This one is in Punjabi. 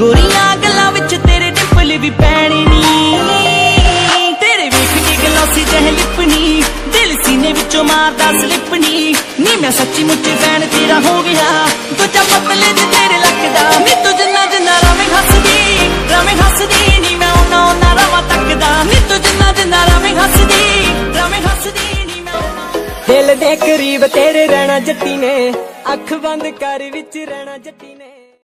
ਗੋਰੀਆਂ ਗੱਲਾਂ ਵਿੱਚ ਤੇਰੇ ਡਿੰਪਲ ਵੀ ਪੈਣੇ ਨੀ। ਤੇਰੇ ਵੇਖ ਕੇ ਗਲੋਸੀ ਜਹ ਲਿਪਣੀ। ਦਿਲ ਸੀਨੇ ਵਿੱਚੋਂ ਮਾਰਦਾ ਸਲਿਪਣੀ। ਨੀ ਮੈਂ ਸੱਚੀ ਮੁੱਚੀ ਫੈਨ ਤੇਰਾ ਹੋ ਗਿਆ। ਦੂਜਾ ਪਤਲੇ ਦੇ ਤੇਰੇ ਲੱਗਦਾ। ਨੀ ਤੂੰ ਜਿੰਨਾ ਜਿੰਨਾ ਰਵੇਂ ਹੱਸਦੀ ਰਵੇਂ ਹੱਸਦੀ ਨੀ ਮੈਂ ਉਹਨਾਂ ਉਹਨਾਂ ਰਾਵਾਂ ਤੱਕਦਾ। ਨੀ ਤੂੰ ਜਿੰਨਾ ਜਿੰਨਾ ਰਵੇਂ ਹੱਸਦੀ ਰਵੇਂ ਹੱਸਦੀ ਨੀ ਮੈਂ ਦਿਲ ਦੇ ਕਰੀਬ ਤੇਰੇ ਰਹਿਣਾ ਜੱਟੀ ਨੇ। ਅੱਖ ਬੰਦ ਕਰ ਵਿੱਚ ਰਹਿਣਾ ਜੱਟੀ ਨੇ।